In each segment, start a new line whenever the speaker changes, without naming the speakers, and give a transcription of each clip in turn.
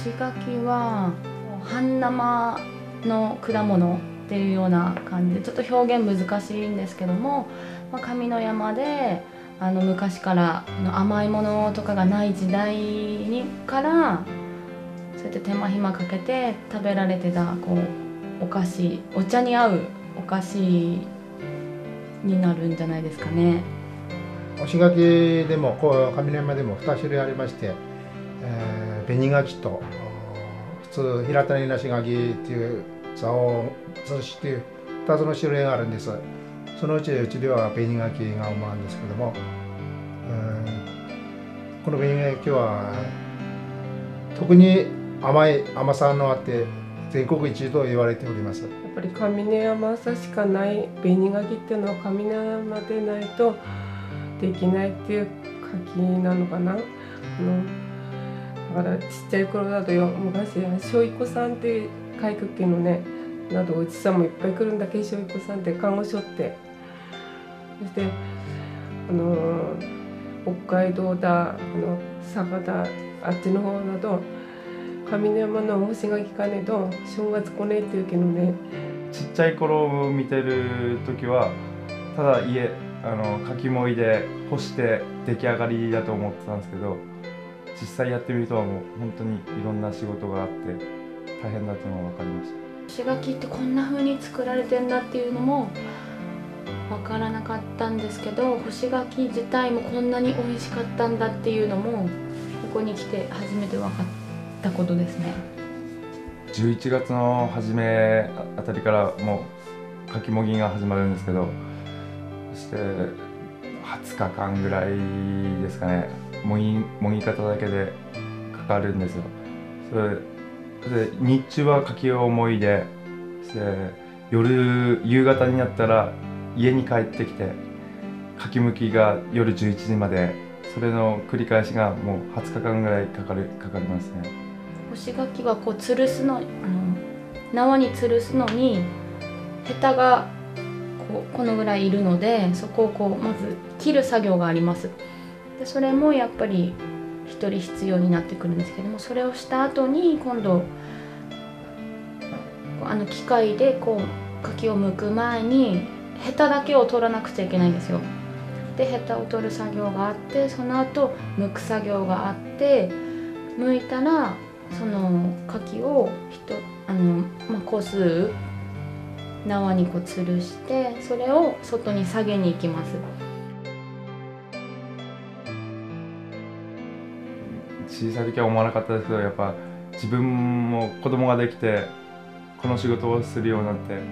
干し柿は半生の果物っていうような感じでちょっと表現難しいんですけども、まあ、上の山であの昔からの甘いものとかがない時代にからそうやって手間暇かけて食べられてたこうお菓子お茶に合うお菓子になるんじゃないですかね。
干し柿でもこう上山でも2種類ありまして、えー、紅柿と普通平谷なし柿っていう蔵王寿司っていう2つの種類があるんです。そのうちうちでは紅柿が主なんですけども、えー、この紅柿は特に甘い甘さのあって全国一と言われております。や
っぱり上根山さしかない紅柿っていうのは上根山でないとできないっていう柿なのかな？あのだからちっちゃい頃だとよ昔小い子さんって海区家のねなどおじさんもいっぱい来るんだけ小い子さんって看護師って。そしてあの北海道だあの佐賀だあっちの方だと上山の星が聞かねえと正月来ねえっていうけどね。
ちっちゃい頃を見てる時はただ家あのかきもいで干して出来上がりだと思ってたんですけど実際やってみるともう本当にいろんな仕事があって大変だっていうのが分かりました。
干し柿ってこんな風に作られてんだっていうのも分からなかったんですけど干し柿自体もこんなに美味しかったんだっていうのもここに来て初めて分かったことですね。
11月の初めあたりからもうかきもぎが始まるんですけどそして20日間ぐらいですかねもぎもぎ方だけでかかるんですよ。それで日中はかきを思いでで夜夕方になったら家に帰ってきてかきむきが夜11時までそれの繰り返しがもう20日間ぐらいかかるかかりますね。
干し柿はこう吊るすのあの縄に吊るすのにヘタがこうこのぐらいいるのでそこをこうまず切る作業があります。でそれもやっぱり1人必要になってくるんですけどもそれをした後に今度あの機械でこう柿を剥く前にヘタだけを取らなくちゃいけないんですよ。でヘタを取る作業があってその後剥く作業があって剥いたらその柿をあの、まあ、個数縄にこう吊るしてそれを外に下げに行きます。
小さい時は思わなかったですけどやっぱ自分も子供ができてこの仕事をするようになってやっ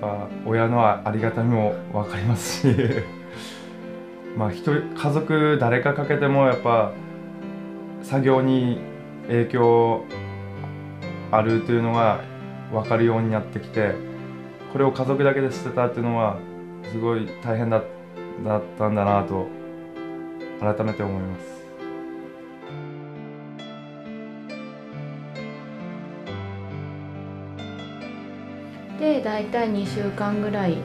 ぱ親のありがたみも分かりますし まあ人家族誰かかけてもやっぱ作業に影響あるというのが分かるようになってきて。これを家族だけで捨てたっていうのはすごい大変だだったんだなと改めて思います。
で大体2週間ぐらい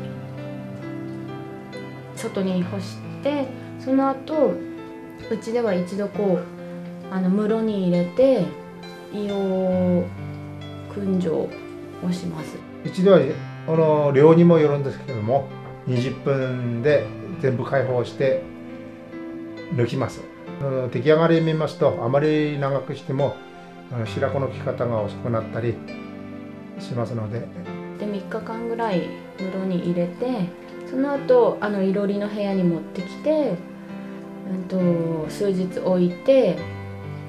外に干してその後うちでは一度こうあの室に入れて硫黄燻蒸をします。
一度はこの量にもよるんですけども20分で全部開放して抜きます。出来上がり見ますとあまり長くしても白子の着方が遅くなったりしますので
で3日間ぐらい室に入れてその後あのいろりの部屋に持ってきて、うんと、数日置いて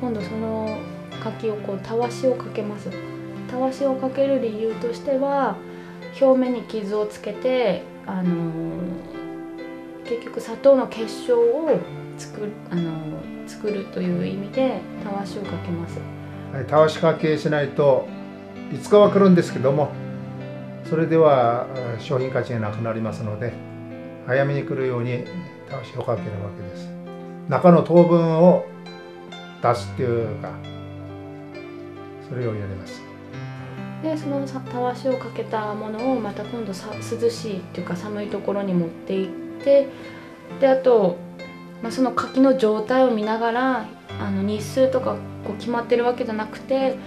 今度その柿をこうたわしをかけますたわしをかける理由としては表面に傷をつけて、あのー、結局砂糖の結晶を作る,、あのー、作るという意味でたわしをかけます。
はい、たわしかけしないといつかは来るんですけどもそれでは商品価値がなくなりますので早めに来るようにたわしをかけるわけです。中の糖分を出すっていうかそれをやります。
でそのたわしをかけたものをまた今度さ涼しいっていうか寒いところに持っていってであと、まあ、その柿の状態を見ながらあの日数とかこう決まってるわけじゃなくて、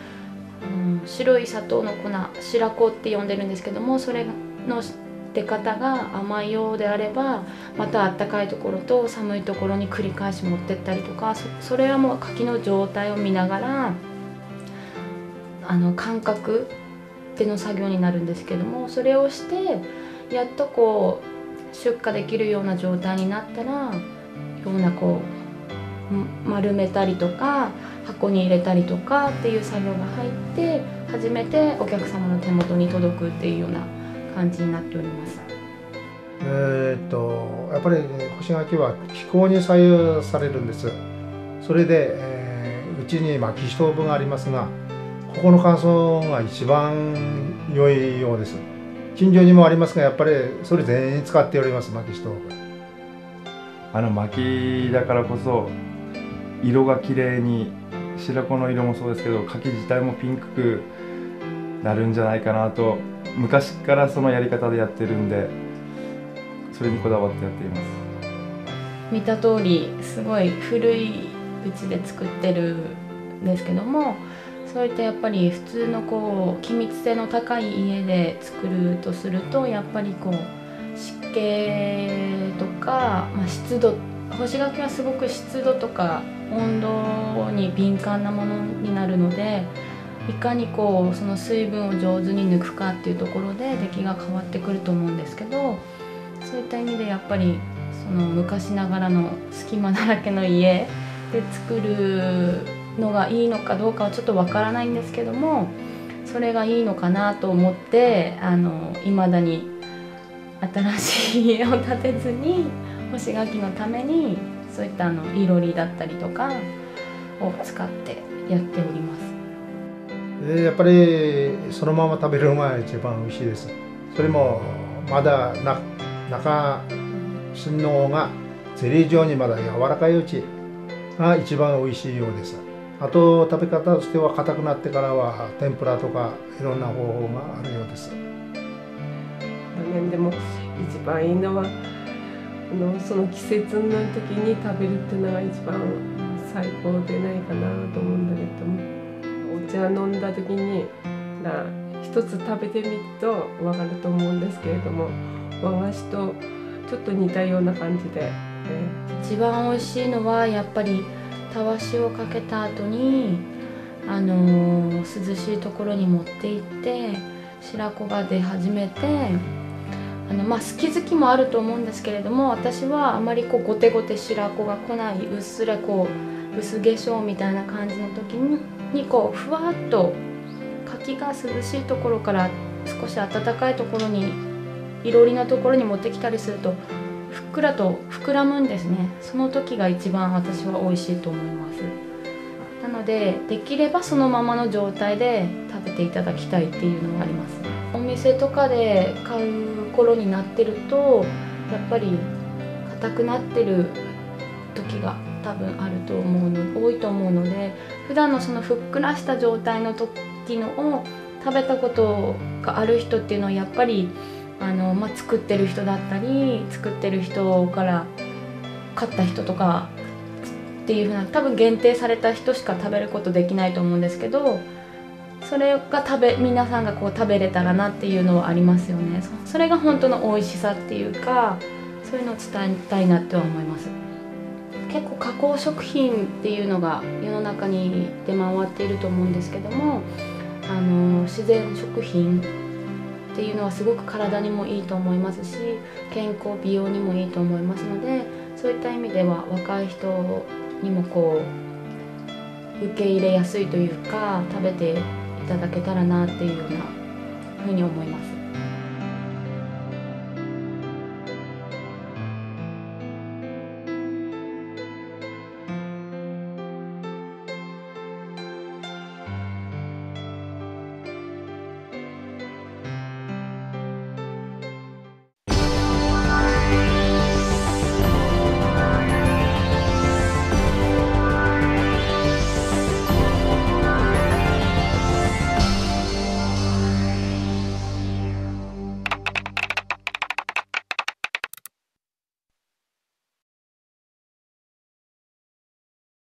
うん、白い砂糖の粉白子って呼んでるんですけどもそれの出方が甘いようであればまたあったかいところと寒いところに繰り返し持ってったりとかそれはもう柿の状態を見ながらあの感覚での作業になるんですけどもそれをしてやっとこう出荷できるような状態になったらようなこう丸めたりとか箱に入れたりとかっていう作業が入って初めてお客様の手元に届くっていうような感じになっております。
えー、っとやっぱり干し柿は気候に左右されるんです。それで、えー、うちに薪ストーブがありますがここの乾燥が一番良いようです。近所にもありますがやっぱりそれ全員使っております薪ストーブ。
あの薪だからこそ色が綺麗に白子の色もそうですけど柿自体もピンクくなるんじゃないかなと昔からそのやり方でやってるんでそれにこだわってやっています。
見た通りすごい古いうちで作ってるんですけどもそういったやっぱり普通のこう気密性の高い家で作るとするとやっぱりこう湿気とか、まあ、湿度干し柿はすごく湿度とか温度に敏感なものになるのでいかにこうその水分を上手に抜くかっていうところで出来が変わってくると思うんですけどそういった意味でやっぱりその昔ながらの隙間だらけの家で作るのがいいのかどうかはちょっとわからないんですけどもそれがいいのかなと思ってあの未だに新しい家を建てずに干し柿のためにそういったあのいろりだったりとかを使ってやっております。
やっぱりそのまま食べるのが一番美味しいです。それもまだな中芯の方がゼリー状にまだ柔らかいうちが一番美味しいようです。あと食べ方としては硬くなってからは天ぷらとかいろんな方法があるようです。
でも一番いいのはあのその季節の時に食べるっていうのが一番最高でないかなと思うんだけどもお。茶飲んだ時にな一つ食べてみると分かると思うんですけれども和菓子とちょっと似たような感じで、
一番美味しいのはやっぱりたわしをかけた後にあのー、涼しいところに持って行って白子が出始めてあのまあ好き好きもあると思うんですけれども私はあまりこうゴテゴテ白子が来ないうっすらこう薄化粧みたいな感じの時ににこうふわっと柿が涼しいところから少し暖かいところにいろりのところに持ってきたりするとふっくらと膨らむんですね。その時が一番私は美味しいと思います。なのでできればそのままの状態で食べていただきたいっていうのがありますお店とかで買う頃になってるとやっぱり硬くなってる時が多分あると思うの多いと思うので普段のそのふっくらした状態の時のを食べたことがある人っていうのはやっぱりあの、まあ、作ってる人だったり作ってる人から買った人とかっていうふうな多分限定された人しか食べることできないと思うんですけどそれが食べ皆さんがこう食べれたらなっていうのはありますよねそれが本当の美味しさっていうかそういうのを伝えたいなっては思います。結構加工食品っていうのが世の中に出回っていると思うんですけどもあの自然食品っていうのはすごく体にもいいと思いますし健康美容にもいいと思いますのでそういった意味では若い人にもこう受け入れやすいというか食べてただけたらなっていうようなふうに思います。